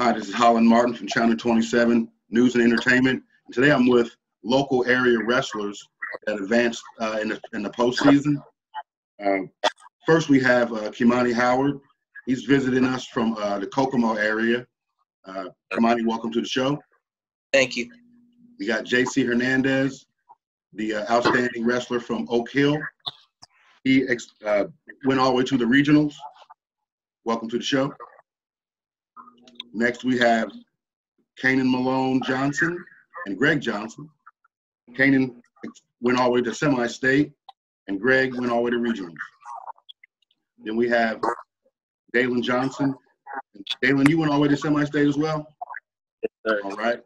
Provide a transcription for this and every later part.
Hi, this is Holland Martin from Channel 27 News and Entertainment. And today I'm with local area wrestlers that advanced uh, in, the, in the postseason. Uh, first, we have uh, Kimani Howard. He's visiting us from uh, the Kokomo area. Uh, Kimani, welcome to the show. Thank you. We got JC Hernandez, the uh, outstanding wrestler from Oak Hill. He uh, went all the way to the regionals. Welcome to the show. Next, we have Kanan Malone Johnson and Greg Johnson. Kanan went all the way to semi-state, and Greg went all the way to regionals. Then we have Dalen Johnson. Dalen, you went all the way to semi-state as well? Yes, sir. All right.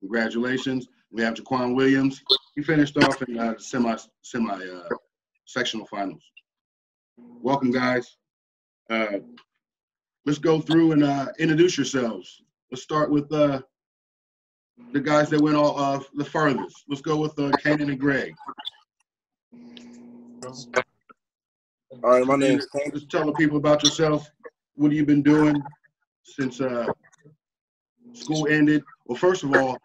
Congratulations. We have Jaquan Williams. He finished off in uh, semi semi uh, sectional finals. Welcome, guys. Uh, let's go through and uh, introduce yourselves. Let's start with uh, the guys that went all uh, the farthest. Let's go with uh, Kanan and Greg. All right, my name is Kanan. Just tell the people about yourself. What have you been doing since uh, school ended? Well, first of all,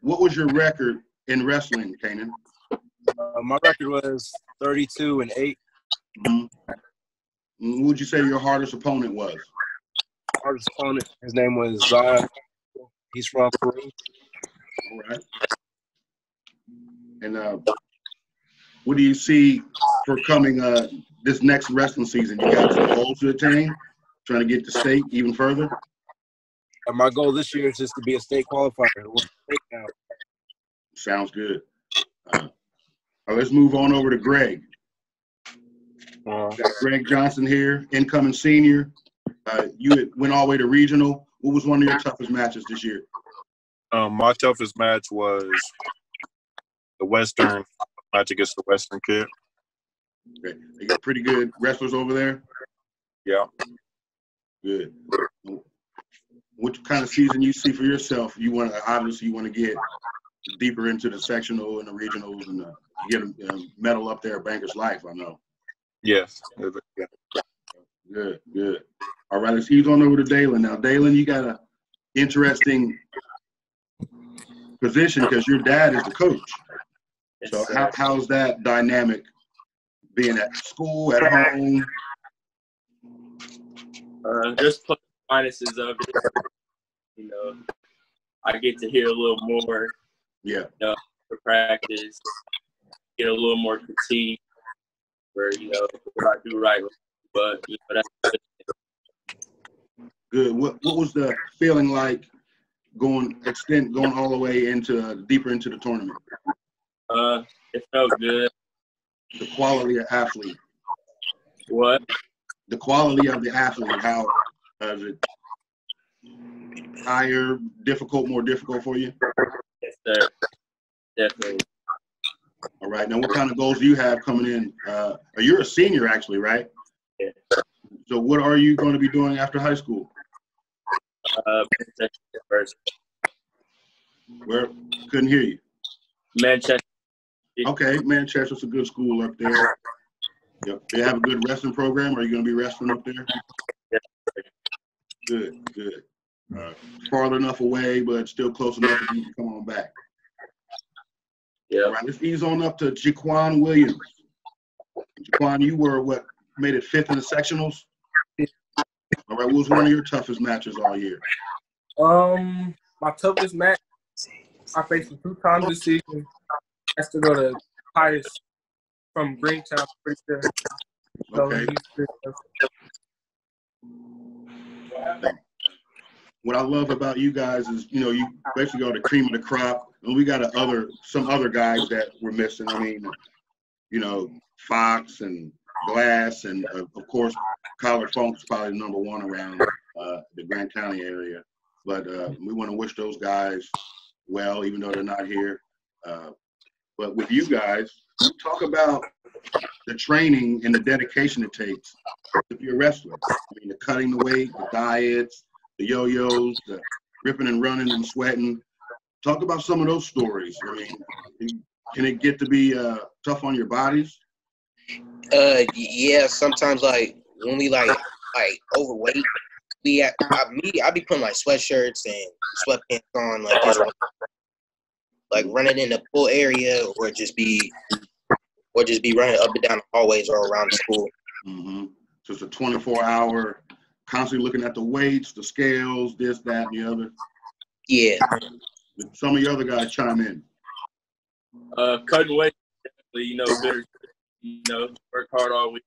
what was your record in wrestling, Kanan? Uh, my record was 32 and 8. Mm-hmm. What would you say your hardest opponent was? Hardest opponent, his name was Zion. He's from Peru. All right. And uh, what do you see for coming uh, this next wrestling season? You got some goals to attain, trying to get the state even further? And my goal this year is just to be a state qualifier. Sounds good. Uh, let's move on over to Greg. Uh, got Greg Johnson here, incoming senior. Uh, you went all the way to regional. What was one of your toughest matches this year? Um, my toughest match was the Western match against the Western kid. Okay. They got pretty good wrestlers over there. Yeah. Good. What kind of season you see for yourself? You want to obviously you want to get deeper into the sectional and the regionals and the, get a, a medal up there at Banker's Life. I know. Yes. Good. All right, let's ease on over to Dalen. Now, Dalen, you got a interesting position because your dad is the coach. So how, how's that dynamic being at school, at home? Uh, there's plus minuses of it. You know, I get to hear a little more. Yeah. You know, for practice, get a little more critique for you know what I do right, but you know that's good. What what was the feeling like going extend going all the way into deeper into the tournament? Uh, it felt good. The quality of athlete. What? The quality of the athlete. How is it higher, difficult, more difficult for you? Yes, sir. Definitely. All right. Now, what kind of goals do you have coming in? Uh, you're a senior, actually, right? Yeah. So, what are you going to be doing after high school? Uh, first. Where? Couldn't hear you. Manchester. Okay, Manchester's a good school up there. Yep. They have a good wrestling program. Are you going to be wrestling up there? Yeah. Good, good. Uh, farther enough away, but still close enough that you can come on back. Yeah. All right, let's ease on up to Jaquan Williams. Jaquan, you were what made it fifth in the sectionals. All right, what was one of your toughest matches all year? Um, my toughest match, I faced a two-time decision. Has to go to Pius from Greentown, pretty sure. So Okay. What I love about you guys is, you know, you basically are the cream of the crop, and we got a other some other guys that we're missing. I mean, you know, Fox and Glass, and uh, of course, Kyler Funk's probably number one around uh, the Grant County area. But uh, we want to wish those guys well, even though they're not here. Uh, but with you guys, talk about the training and the dedication it takes to be a wrestler. I mean, the cutting the weight, the diets, the yo-yos, the ripping and running and sweating. Talk about some of those stories. I mean, can it get to be uh, tough on your bodies? Uh, yeah. Sometimes, like when we like like overweight, we I, me I be putting like sweatshirts and sweatpants on like just like running in the pool area or just be or just be running up and down the hallways or around the school. hmm So it's a 24 hour, constantly looking at the weights, the scales, this, that, and the other. Yeah. Some of your other guys chime in. Uh, cutting weight, you know, bitter, you know, work hard all week,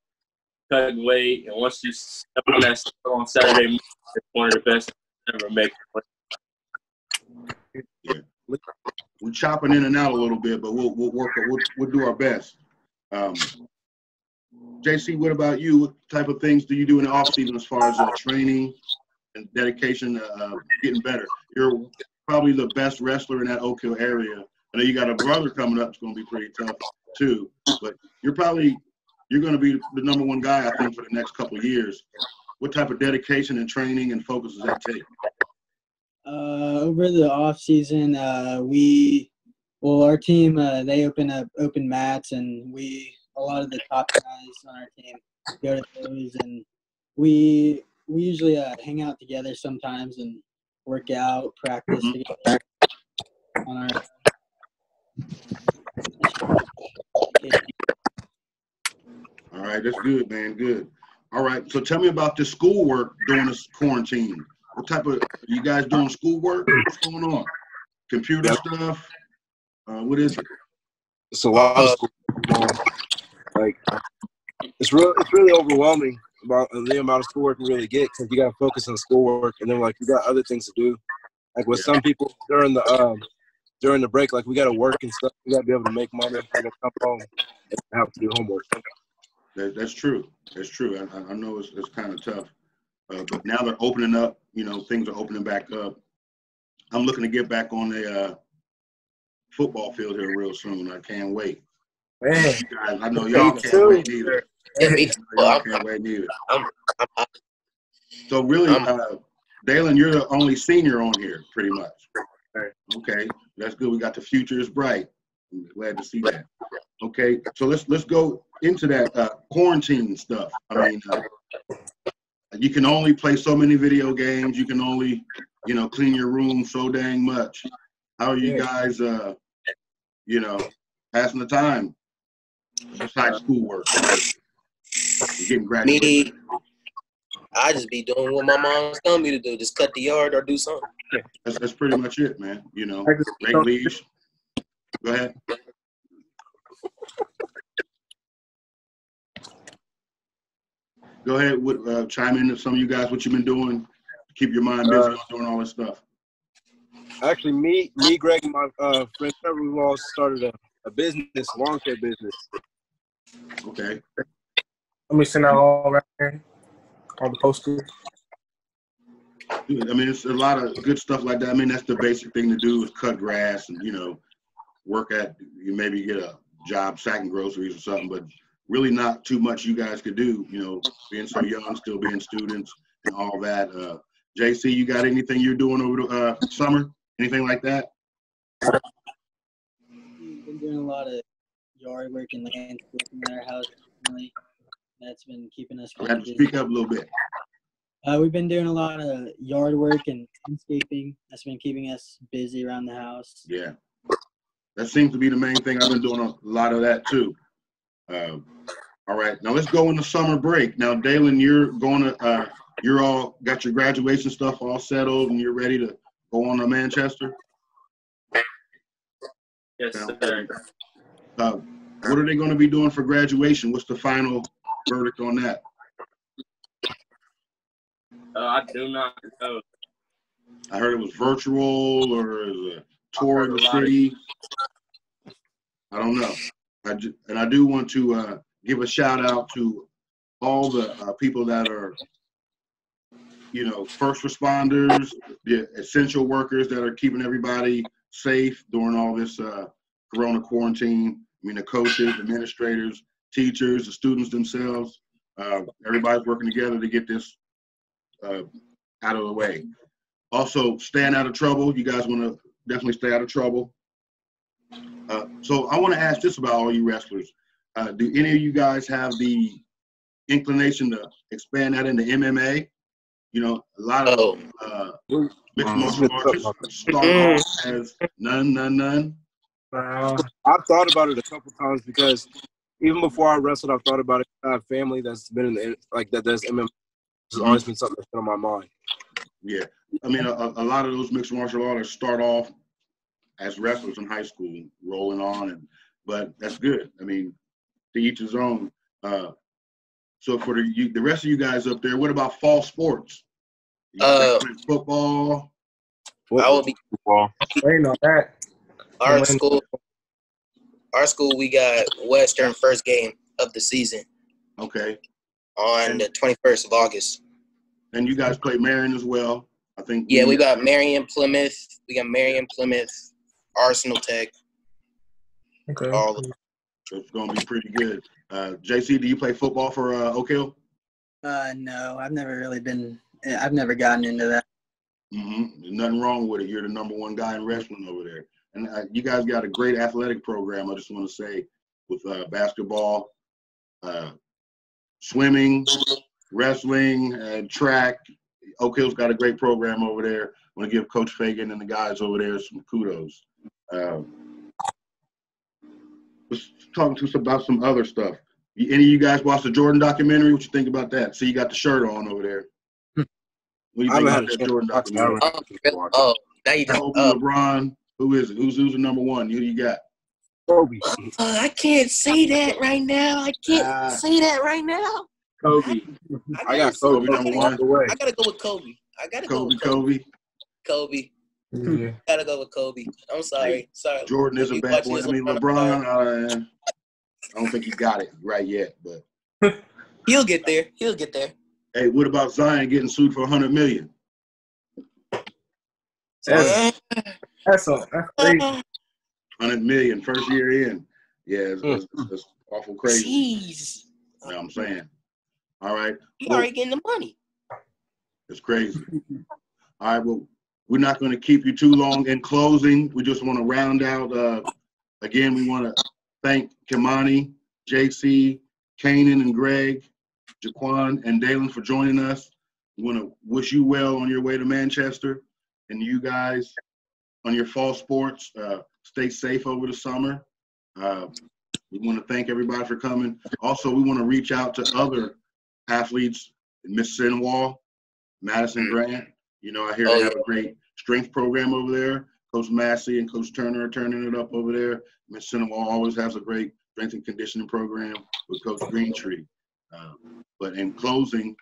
cutting weight, and once you step on that scale on Saturday, it's one of the best ever make. We're chopping in and out a little bit, but we'll we'll work. We'll, we'll do our best. Um, JC, what about you? What type of things do you do in the off season as far as uh, training and dedication, uh, getting better? You're probably the best wrestler in that Oak Hill area. I know you got a brother coming up. It's going to be pretty tough too. But you're probably you're going to be the number one guy, I think, for the next couple of years. What type of dedication and training and focus does that take? Uh, over the off season, uh, we well, our team uh, they open up open mats, and we a lot of the top guys on our team go to those, and we we usually uh, hang out together sometimes and work out, practice Mhm. together on our. All right, that's good, man. Good. All right. So tell me about the schoolwork during this quarantine. What type of are you guys doing schoolwork? What's going on? Computer Yep. stuff? Uh, what is it? It's a lot of school. Like it's real. It's really overwhelming about the amount of schoolwork we really get because you got to focus on schoolwork, and then like you got other things to do. Like with some people during the um during the break, like we got to work and stuff. We got to be able to make money and come home and have to do homework. That, that's true. That's true. I, I- I know it's, it's kind of tough, uh, but now they're opening up. You know, things are opening back up. I'm looking to get back on the uh, football field here real soon. I can't wait. Man, guys, I know y'all Me can't too. wait either. Yeah, me too. y'all I'm, can't wait either. I'm, I'm, So really, uh, Dalen, you're the only senior on here, pretty much. Okay, that's good. We got the future is bright. I'm glad to see that. Okay, so let's let's go into that uh, quarantine stuff. I mean, uh, you can only play so many video games. You can only, you know, clean your room so dang much. How are you guys, uh, you know, passing the time besides schoolwork? You're getting graduated. me, I just be doing what my mom's telling me to do. Just cut the yard or do something. That's, that's pretty much it, man. You know, I just- break leash. Go ahead. Go ahead, with, uh, chime in, to some of you guys, what you've been doing, keep your mind busy Uh, doing all this stuff. Actually, me, me, Greg, and my uh, friend Trevor, we've all started a, a business, lawn care business. Okay, let me send out all right here, all the posters. I mean, it's a lot of good stuff like that. I mean, that's the basic thing to do is cut grass and, you know, work at, you maybe get a job sacking groceries or something, but really not too much you guys could do, you know, being so young, still being students and all that. Uh, JC, you got anything you're doing over the uh, summer? Anything like that? Been doing a lot of yard work and landscaping in our house recently. That's been keeping us kind have of to speak up a little bit. Uh, we've been doing a lot of yard work and landscaping. That's been keeping us busy around the house. Yeah. That seems to be the main thing. I've been doing a lot of that too. Uh, all right, now let's go into summer break. Now, Dalen, you're going to, uh, you're all got your graduation stuff all settled and you're ready to go on to Manchester. Yes, sir. Uh, what are they going to be doing for graduation? What's the final verdict on that? Uh, I do not know. I heard it was virtual or it was a tour of the city. I don't know. I ju- and I do want to uh, give a shout out to all the uh, people that are, you know, first responders, the essential workers that are keeping everybody safe during all this uh, Corona quarantine. I mean, the coaches, administrators, teachers, the students themselves. Uh, everybody's working together to get this uh, out of the way. Also, staying out of trouble. You guys want to definitely stay out of trouble. Uh, so I want to ask this about all you wrestlers. Uh, do any of you guys have the inclination to expand that into MMA? You know, a lot of Oh. uh, Mm. mixed Mm. martial artists start off as none, none, none. Nah. I've thought about it a couple times because even before I wrestled, I've thought about it. I have family that's been in the like that. Does MMA. It's always been something that's been on my mind. Yeah, I mean, a, a lot of those mixed martial artists start off as wrestlers in high school, rolling on, and but that's good. I mean, to each his own. Uh, so for the you, the rest of you guys up there, what about fall sports? You Uh, play football. I will be Well, Waiting on that. our school. Our school, we got Western first game of the season Okay, on the 21st of August. and you guys play Marion as well. I think. Yeah, we got Marion, Plymouth. We got Marion, Plymouth, Arsenal Tech. Okay. All of it's going to be pretty good. Uh, JC, do you play football for uh, Oak Hill? Uh, no, I've never really been. I've never gotten into that. Mm-hmm. There's nothing wrong with it. You're the number one guy in wrestling over there, and uh, you guys got a great athletic program. I just want to say, with uh, basketball, uh, swimming, wrestling, and track. Oak Hill's got a great program over there. I want to give Coach Fagan and the guys over there some kudos. Um, let's talk to us about some other stuff. Any of you guys watch the Jordan documentary? What you think about that? See, you got the shirt on over there. What do you think about that Jordan to watch it. documentary? Oh, really? oh now you. Kobe, Oh, LeBron. Who is it? Who's who's the number one? Who you got? Kobe. uh, I can't say that right now. I can't Ah. say that right now. Kobe. I got Kobe Kobe number one. all the way. I gotta go with Kobe. I gotta go with Kobe. Kobe. Kobe. Yeah. Gotta go with Kobe. I'm sorry. Sorry. Jordan is a bad boy. I mean, LeBron. Uh, I don't think he got it right yet. But He'll get there. He'll get there. hey, what about Zion getting sued for 100 million? That's, that's, a, that's crazy. 100 million first year in. Yeah, it's, it's, it's awful crazy. Jeez. You know what I'm saying? All right, He already getting the money. it's crazy. All right, well, we're not going to keep you too long. In closing, we just want to round out. Uh, again, we want to thank Kimani, JC, Kanan, and Greg, Jaquan, and Dalen for joining us. We want to wish you well on your way to Manchester, and you guys on your fall sports. Uh, stay safe over the summer. Uh, we want to thank everybody for coming. Also, we want to reach out to other athletes in Mississinewa, Madison Grant. You know, I hear Oh, they have a great strength program over there. Coach Massey and Coach Turner are turning it up over there. Mississinewa always has a great strength and conditioning program with Coach Greentree. Uh, but in closing,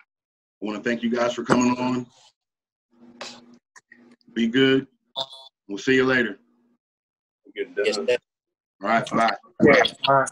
I want to thank you guys for coming on. Be good. We'll see you later. Yes, sir. All right, bye. Yeah. All right.